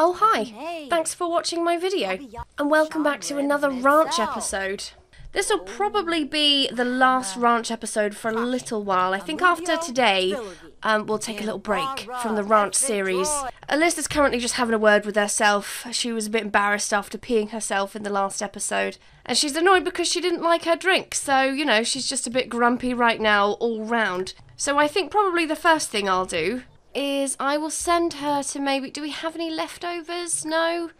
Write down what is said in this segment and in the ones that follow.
Oh hi, thanks for watching my video and welcome back to another ranch episode. This will probably be the last ranch episode for a little while. I think after today um, we'll take a little break from the ranch series. Alyssa's currently just having a word with herself. She was a bit embarrassed after peeing herself in the last episode. And she's annoyed because she didn't like her drink, so, you know, she's just a bit grumpy right now all round. So I think probably the first thing I'll do is I will send her to maybe. Do we have any leftovers? No?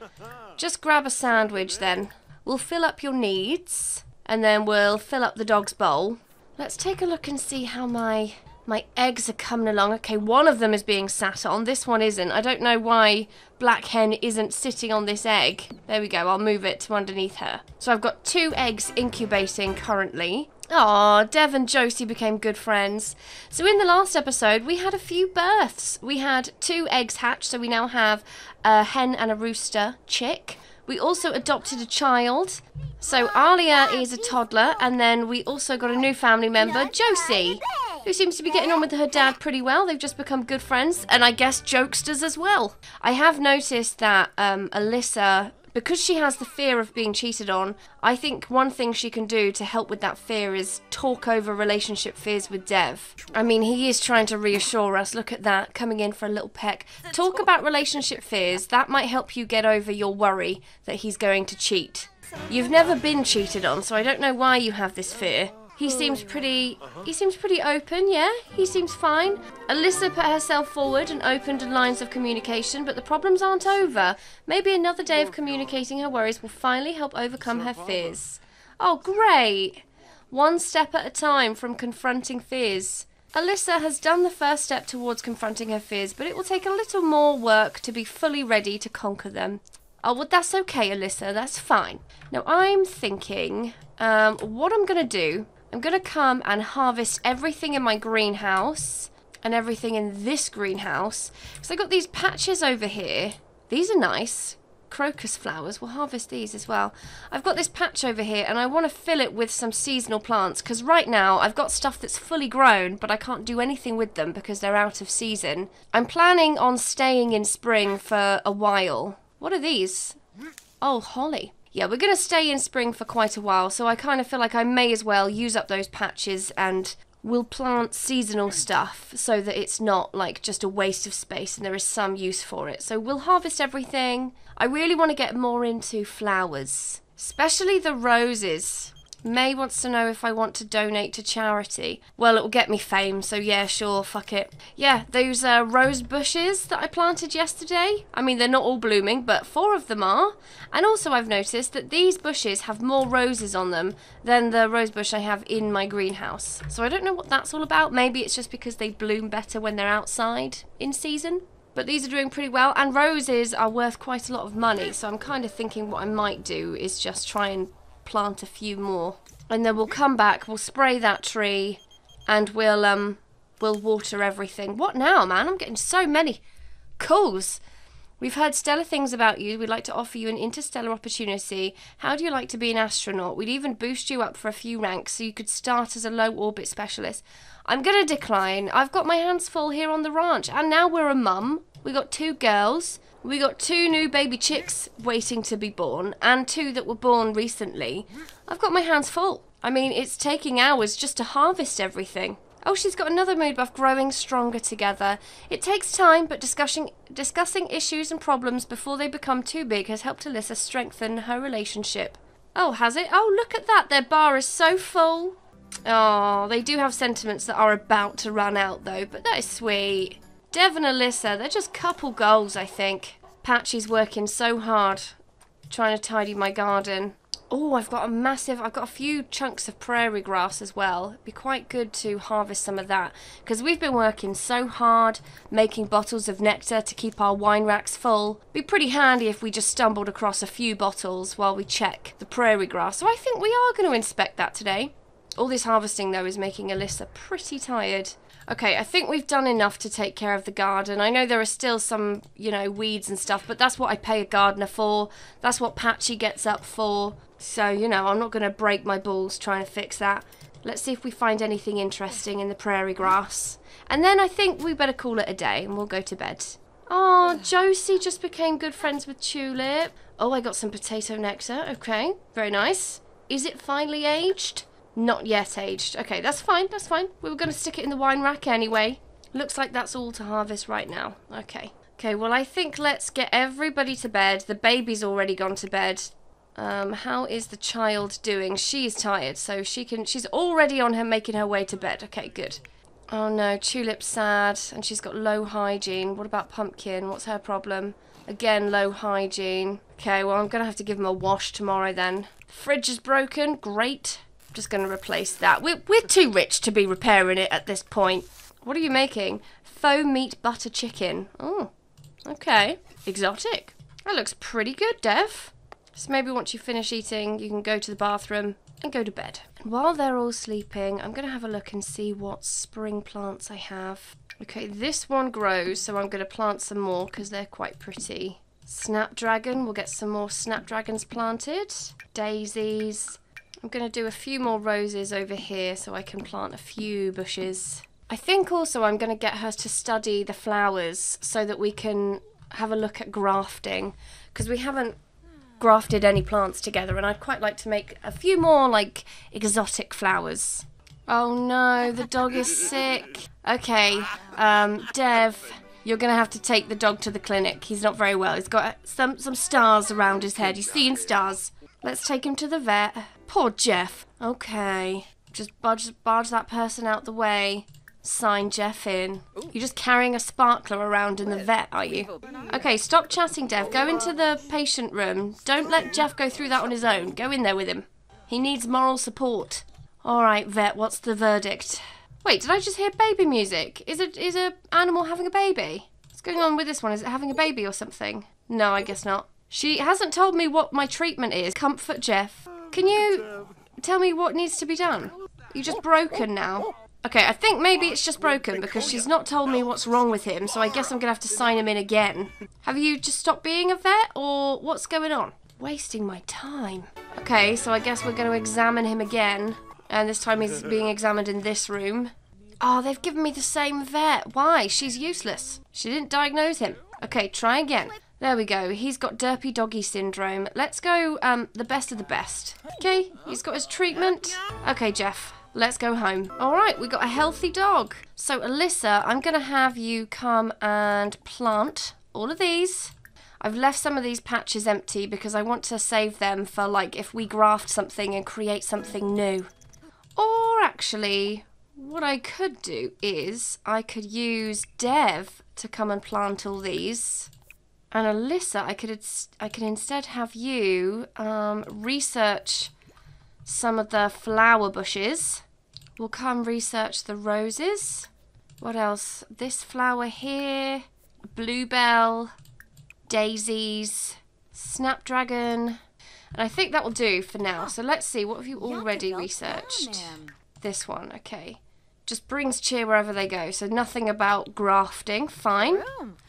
Just grab a sandwich then. We'll fill up your needs and then we'll fill up the dog's bowl. Let's take a look and see how my my eggs are coming along. Okay, one of them is being sat on. This one isn't. I don't know why Black Hen isn't sitting on this egg. There we go. I'll move it to underneath her. So I've got two eggs incubating currently. Aw, Dev and Josie became good friends. So in the last episode, we had a few births. We had two eggs hatched, so we now have a hen and a rooster chick. We also adopted a child. So Alia is a toddler, and then we also got a new family member, Josie, who seems to be getting on with her dad pretty well. They've just become good friends, and I guess jokesters as well. I have noticed that um, Alyssa because she has the fear of being cheated on, I think one thing she can do to help with that fear is talk over relationship fears with Dev. I mean, he is trying to reassure us. Look at that, coming in for a little peck. Talk about relationship fears. That might help you get over your worry that he's going to cheat. You've never been cheated on, so I don't know why you have this fear. He seems pretty. He seems pretty open. Yeah, he seems fine. Alyssa put herself forward and opened lines of communication, but the problems aren't over. Maybe another day of communicating her worries will finally help overcome her fears. Oh, great! One step at a time from confronting fears. Alyssa has done the first step towards confronting her fears, but it will take a little more work to be fully ready to conquer them. Oh, well, that's okay, Alyssa. That's fine. Now, I'm thinking um, what I'm going to do I'm going to come and harvest everything in my greenhouse and everything in this greenhouse. Because I got these patches over here. These are nice. Crocus flowers. We'll harvest these as well. I've got this patch over here and I want to fill it with some seasonal plants because right now I've got stuff that's fully grown but I can't do anything with them because they're out of season. I'm planning on staying in spring for a while. What are these? Oh, holly yeah, we're going to stay in spring for quite a while, so I kind of feel like I may as well use up those patches and we'll plant seasonal stuff so that it's not like just a waste of space and there is some use for it. So we'll harvest everything. I really want to get more into flowers, especially the roses. May wants to know if I want to donate to charity. Well, it will get me fame, so yeah, sure, fuck it. Yeah, those uh, rose bushes that I planted yesterday. I mean, they're not all blooming, but four of them are. And also I've noticed that these bushes have more roses on them than the rose bush I have in my greenhouse. So I don't know what that's all about. Maybe it's just because they bloom better when they're outside in season but these are doing pretty well and roses are worth quite a lot of money so I'm kind of thinking what I might do is just try and plant a few more. And then we'll come back, we'll spray that tree, and we'll um we'll water everything. What now, man? I'm getting so many calls. We've heard stellar things about you. We'd like to offer you an interstellar opportunity. How do you like to be an astronaut? We'd even boost you up for a few ranks so you could start as a low orbit specialist. I'm going to decline. I've got my hands full here on the ranch, and now we're a mum. We got two girls. We got two new baby chicks waiting to be born, and two that were born recently. I've got my hands full. I mean, it's taking hours just to harvest everything. Oh, she's got another mood buff growing stronger together. It takes time, but discussing discussing issues and problems before they become too big has helped Alyssa strengthen her relationship. Oh, has it? Oh, look at that. Their bar is so full. Oh, they do have sentiments that are about to run out, though, but that is sweet. Dev and Alyssa, they're just couple goals, I think. Patchy's working so hard trying to tidy my garden. Oh, I've got a massive, I've got a few chunks of prairie grass as well. It'd be quite good to harvest some of that because we've been working so hard making bottles of nectar to keep our wine racks full. It'd Be pretty handy if we just stumbled across a few bottles while we check the prairie grass. So I think we are going to inspect that today. All this harvesting though is making Alyssa pretty tired. Okay, I think we've done enough to take care of the garden. I know there are still some, you know, weeds and stuff, but that's what I pay a gardener for. That's what Patchy gets up for. So, you know, I'm not going to break my balls trying to fix that. Let's see if we find anything interesting in the prairie grass. And then I think we better call it a day and we'll go to bed. Oh, Josie just became good friends with Tulip. Oh, I got some potato nectar. Okay, very nice. Is it finally aged? Not yet aged. Okay, that's fine, that's fine. We were going to stick it in the wine rack anyway. Looks like that's all to harvest right now. Okay. Okay, well, I think let's get everybody to bed. The baby's already gone to bed. Um, how is the child doing? She's tired, so she can. She's already on her making her way to bed. Okay, good. Oh no, Tulip's sad, and she's got low hygiene. What about Pumpkin? What's her problem? Again, low hygiene. Okay, well, I'm gonna have to give him a wash tomorrow then. Fridge is broken. Great. I'm just gonna replace that. We're we're too rich to be repairing it at this point. What are you making? Faux meat butter chicken. Oh, okay. Exotic. That looks pretty good, Dev. So maybe once you finish eating, you can go to the bathroom and go to bed. And while they're all sleeping, I'm going to have a look and see what spring plants I have. Okay, this one grows, so I'm going to plant some more because they're quite pretty. Snapdragon, we'll get some more snapdragons planted. Daisies. I'm going to do a few more roses over here so I can plant a few bushes. I think also I'm going to get her to study the flowers so that we can have a look at grafting because we haven't grafted any plants together and I'd quite like to make a few more like exotic flowers. Oh no, the dog is sick. Okay, um, Dev, you're gonna have to take the dog to the clinic. He's not very well. He's got some some stars around his head. He's seeing stars. Let's take him to the vet. Poor Jeff. Okay, just barge barge that person out the way sign Jeff in. You're just carrying a sparkler around in the vet, are you? Okay, stop chatting, Dev. Go into the patient room. Don't let Jeff go through that on his own. Go in there with him. He needs moral support. All right, vet, what's the verdict? Wait, did I just hear baby music? Is it is a animal having a baby? What's going on with this one? Is it having a baby or something? No, I guess not. She hasn't told me what my treatment is. Comfort Jeff. Can you tell me what needs to be done? You're just broken now. Okay, I think maybe it's just broken because she's not told me what's wrong with him, so I guess I'm going to have to sign him in again. Have you just stopped being a vet, or what's going on? Wasting my time. Okay, so I guess we're going to examine him again, and this time he's being examined in this room. Oh, they've given me the same vet. Why? She's useless. She didn't diagnose him. Okay, try again. There we go. He's got derpy doggy syndrome. Let's go um, the best of the best. Okay, he's got his treatment. Okay, Jeff. Let's go home. All right, we got a healthy dog. So, Alyssa, I'm going to have you come and plant all of these. I've left some of these patches empty because I want to save them for, like, if we graft something and create something new. Or, actually, what I could do is I could use Dev to come and plant all these. And Alyssa, I could I could instead have you um, research some of the flower bushes. We'll come research the roses. What else? This flower here, bluebell, daisies, snapdragon. And I think that will do for now. So let's see, what have you already researched? This one, okay. Just brings cheer wherever they go. So nothing about grafting, fine.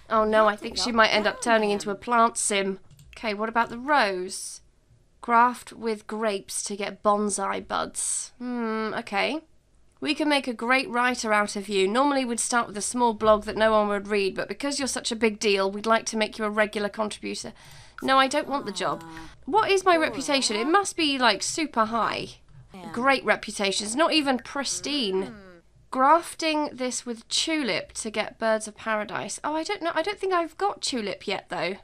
Oh no, I think she might end up turning into a plant sim. Okay, what about the rose? Graft with grapes to get bonsai buds. Hmm, okay. We can make a great writer out of you. Normally we'd start with a small blog that no one would read, but because you're such a big deal, we'd like to make you a regular contributor. No, I don't want the job. What is my reputation? It must be like super high. Great reputation. It's not even pristine. Grafting this with tulip to get birds of paradise. Oh, I don't know. I don't think I've got tulip yet though.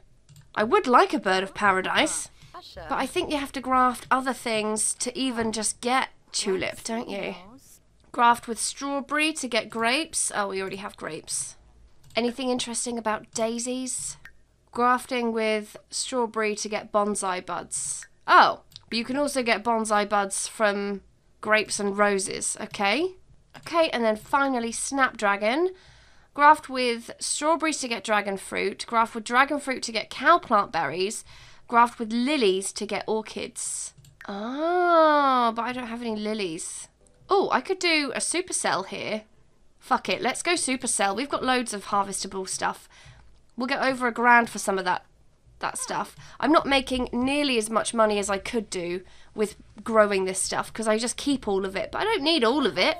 I would like a bird of paradise. But I think you have to graft other things to even just get tulip, don't you? Graft with strawberry to get grapes. Oh, we already have grapes. Anything interesting about daisies? Grafting with strawberry to get bonsai buds. Oh, but you can also get bonsai buds from grapes and roses. Okay. Okay, and then finally snapdragon. Graft with strawberries to get dragon fruit. Graft with dragon fruit to get cow plant berries graft with lilies to get orchids. Oh, but I don't have any lilies. Oh, I could do a supercell here. Fuck it, let's go supercell. We've got loads of harvestable stuff. We'll get over a grand for some of that that stuff. I'm not making nearly as much money as I could do with growing this stuff because I just keep all of it. But I don't need all of it.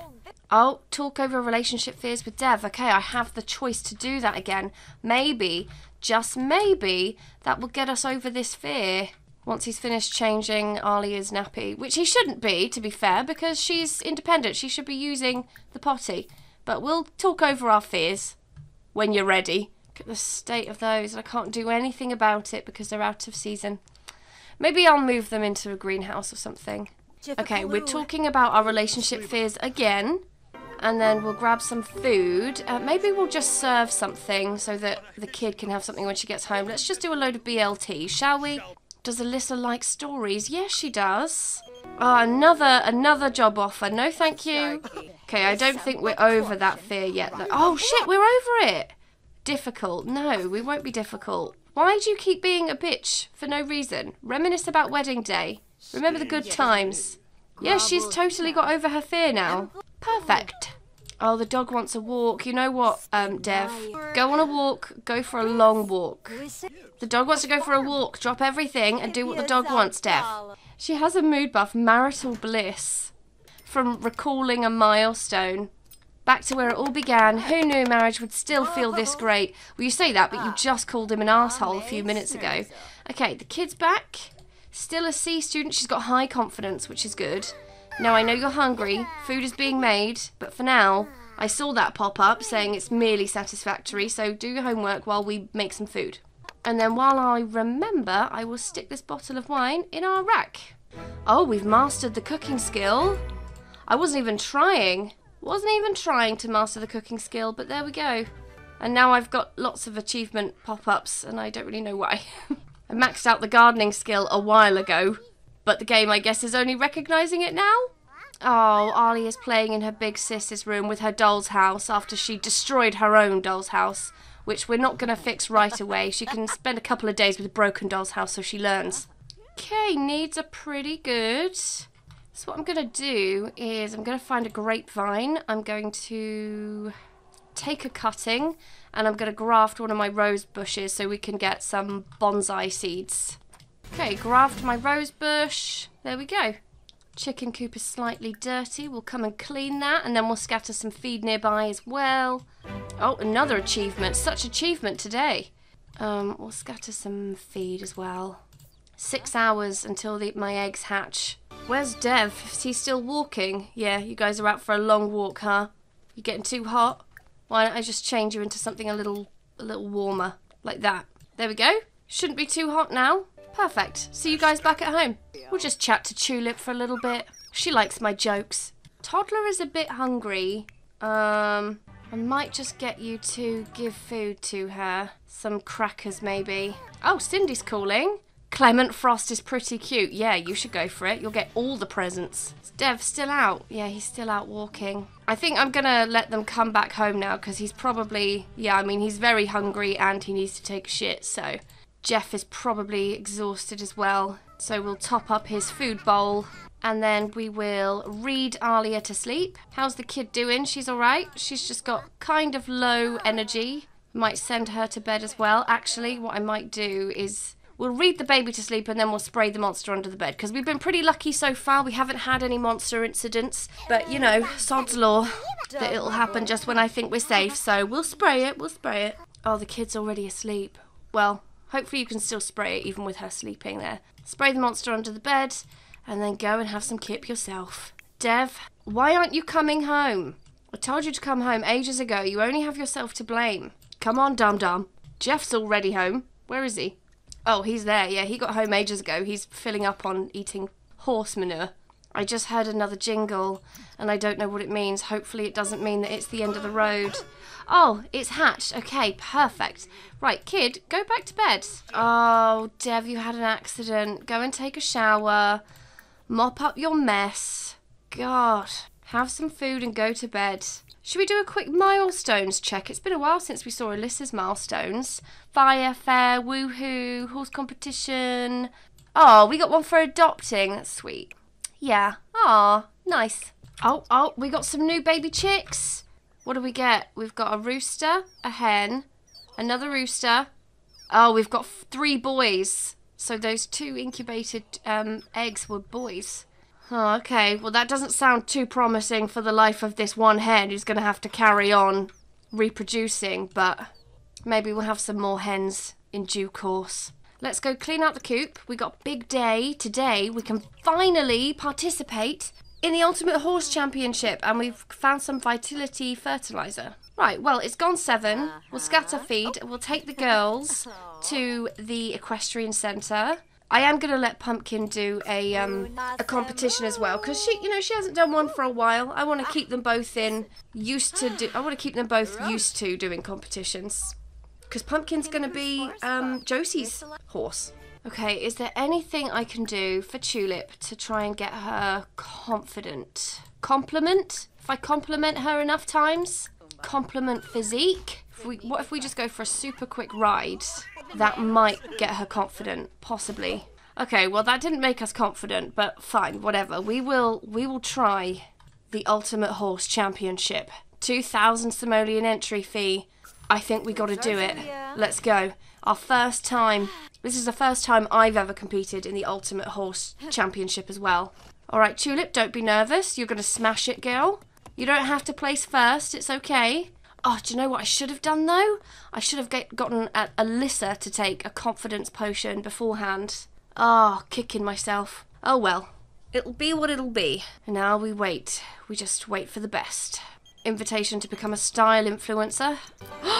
Oh, talk over relationship fears with Dev. Okay, I have the choice to do that again. Maybe, just maybe, that will get us over this fear once he's finished changing Alia's nappy, which he shouldn't be, to be fair, because she's independent. She should be using the potty. But we'll talk over our fears when you're ready. Look at the state of those. I can't do anything about it because they're out of season. Maybe I'll move them into a greenhouse or something. Okay, we're talking about our relationship fears again and then we'll grab some food. Uh, maybe we'll just serve something so that the kid can have something when she gets home. Let's just do a load of BLT, shall we? Does Alyssa like stories? Yes, she does. Oh, another another job offer. No, thank you. Okay, I don't think we're over that fear yet. Oh shit, we're over it. Difficult. No, we won't be difficult. Why do you keep being a bitch for no reason? Reminisce about wedding day. Remember the good times. Yeah, she's totally got over her fear now. Perfect. Oh, the dog wants a walk. You know what, um, Dev? Go on a walk. Go for a long walk. The dog wants to go for a walk. Drop everything and do what the dog wants, Dev. She has a mood buff, marital bliss, from recalling a milestone. Back to where it all began. Who knew marriage would still feel this great? Well, you say that, but you just called him an asshole a few minutes ago. Okay, the kid's back. Still a C student. She's got high confidence, which is good. Now, I know you're hungry, food is being made, but for now, I saw that pop up saying it's merely satisfactory, so do your homework while we make some food. And then while I remember, I will stick this bottle of wine in our rack. Oh, we've mastered the cooking skill. I wasn't even trying. Wasn't even trying to master the cooking skill, but there we go. And now I've got lots of achievement pop-ups, and I don't really know why. I maxed out the gardening skill a while ago, but the game, I guess, is only recognising it now? Oh, Ali is playing in her big sis's room with her doll's house after she destroyed her own doll's house, which we're not going to fix right away. She can spend a couple of days with a broken doll's house so she learns. Okay, needs are pretty good. So what I'm going to do is I'm going to find a grapevine. I'm going to take a cutting and I'm going to graft one of my rose bushes so we can get some bonsai seeds. Okay, graft my rose bush. There we go. Chicken coop is slightly dirty. We'll come and clean that and then we'll scatter some feed nearby as well. Oh, another achievement. Such achievement today. Um, we'll scatter some feed as well. Six hours until the, my eggs hatch. Where's Dev? Is he still walking? Yeah, you guys are out for a long walk, huh? You getting too hot? Why don't I just change you into something a little, a little warmer, like that? There we go. Shouldn't be too hot now. Perfect. See you guys back at home. We'll just chat to Tulip for a little bit. She likes my jokes. Toddler is a bit hungry. Um, I might just get you to give food to her. Some crackers, maybe. Oh, Cindy's calling. Clement Frost is pretty cute. Yeah, you should go for it. You'll get all the presents. Is Dev still out? Yeah, he's still out walking. I think I'm to let them come back home now because he's probably... Yeah, I mean, he's very hungry and he needs to take shit, so... Jeff is probably exhausted as well, so we'll top up his food bowl and then we will read Alia to sleep. How's the kid doing? She's alright. She's just got kind of low energy. Might send her to bed as well. Actually, what I might do is we'll read the baby to sleep and then we'll spray the monster under the bed because we've been pretty lucky so far. We haven't had any monster incidents, but you know, sod's law that it'll happen just when I think we're safe. So we'll spray it. We'll spray it. Oh, the kid's already asleep. Well, Hopefully you can still spray it even with her sleeping there. Spray the monster under the bed and then go and have some kip yourself. Dev, why aren't you coming home? I told you to come home ages ago. You only have yourself to blame. Come on, dum dum. Jeff's already home. Where is he? Oh, he's there. Yeah, he got home ages ago. He's filling up on eating horse manure. I just heard another jingle and I don't know what it means. Hopefully it doesn't mean that it's the end of the road. Oh, it's hatched. Okay, perfect. Right, kid, go back to bed. Oh, Dev, you had an accident. Go and take a shower. Mop up your mess. God. Have some food and go to bed. Should we do a quick milestones check? It's been a while since we saw Alyssa's milestones. Fire fair, woohoo, horse competition. Oh, we got one for adopting. That's sweet. Yeah. Ah, nice. Oh, oh, we got some new baby chicks. What do we get? We've got a rooster, a hen, another rooster. Oh, we've got three boys. So those two incubated um, eggs were boys. Oh, okay. Well, that doesn't sound too promising for the life of this one hen who's going to have to carry on reproducing, but maybe we'll have some more hens in due course. Let's go clean out the coop. We got big day today. We can finally participate in the Ultimate Horse Championship and we've found some vitality fertilizer. Right, well, it's gone seven. We'll scatter feed. We'll take the girls to the equestrian centre. I am going to let Pumpkin do a um, a competition as well because she, you know, she hasn't done one for a while. I want to keep them both in used to do. I want to keep them both used to doing competitions because Pumpkin's going to be um, Josie's horse. Okay, is there anything I can do for Tulip to try and get her confident? Compliment? If I compliment her enough times? Compliment physique? If we, what if we just go for a super quick ride? That might get her confident, possibly. Okay, well that didn't make us confident, but fine, whatever. We will we will try the Ultimate Horse Championship. 2000 simoleon entry fee. I think we got to do it. Let's go. Our first time. This is the first time I've ever competed in the Ultimate Horse Championship as well. All right, Tulip, don't be nervous. You're going to smash it, girl. You don't have to place first. It's okay. Oh, do you know what I should have done though? I should have get, gotten a, Alyssa to take a confidence potion beforehand. Ah, oh, kicking myself. Oh well. It'll be what it'll be. And now we wait. We just wait for the best. Invitation to become a style influencer.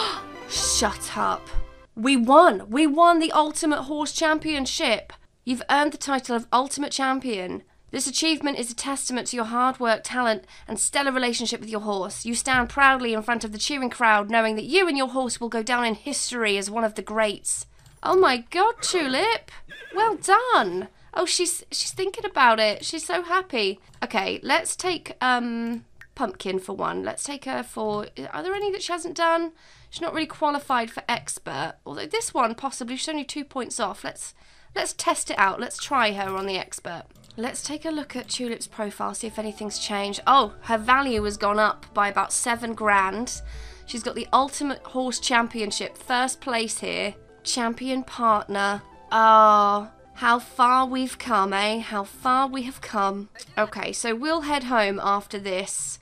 Shut up. We won! We won the Ultimate Horse Championship! You've earned the title of Ultimate Champion. This achievement is a testament to your hard work, talent, and stellar relationship with your horse. You stand proudly in front of the cheering crowd, knowing that you and your horse will go down in history as one of the greats. Oh my god, Tulip! Well done! Oh, she's she's thinking about it. She's so happy. Okay, let's take um Pumpkin for one. Let's take her for. Are there any that she hasn't done? She's not really qualified for expert. Although this one possibly she's only two points off. Let's let's test it out. Let's try her on the expert. Let's take a look at Tulip's profile, see if anything's changed. Oh, her value has gone up by about seven grand. She's got the Ultimate Horse Championship, first place here. Champion partner. Ah, oh, how far we've come, eh? How far we have come. Okay, so we'll head home after this,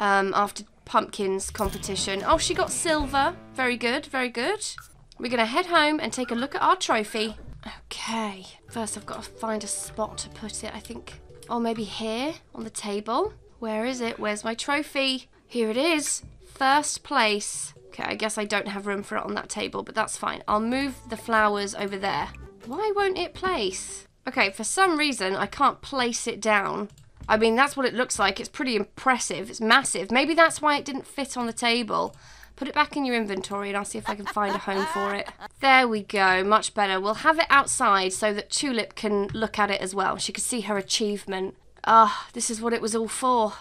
um, after Pumpkin's competition. Oh, she got silver. Very good, very good. We're going to head home and take a look at our trophy. Okay. First, I've got to find a spot to put it. I think, oh, maybe here on the table. Where is it? Where's my trophy? Here it is. First place. Okay, I guess I don't have room for it on that table, but that's fine. I'll move the flowers over there. Why won't it place? Okay, for some reason, I can't place it down. I mean, that's what it looks like. It's pretty impressive. It's massive. Maybe that's why it didn't fit on the table. Put it back in your inventory and I'll see if I can find a home for it. There we go, much better. We'll have it outside so that Tulip can look at it as well. She can see her achievement. Ah, oh, this is what it was all for.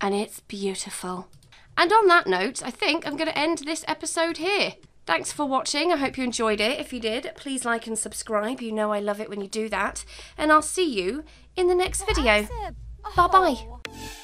And it's beautiful. And on that note, I think I'm going to end this episode here. Thanks for watching. I hope you enjoyed it. If you did, please like and subscribe. You know I love it when you do that. And I'll see you in the next video. 拜拜